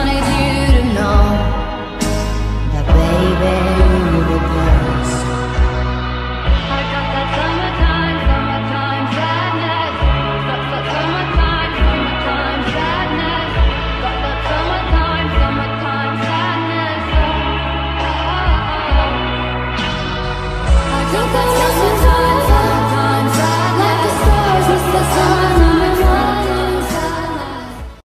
wanted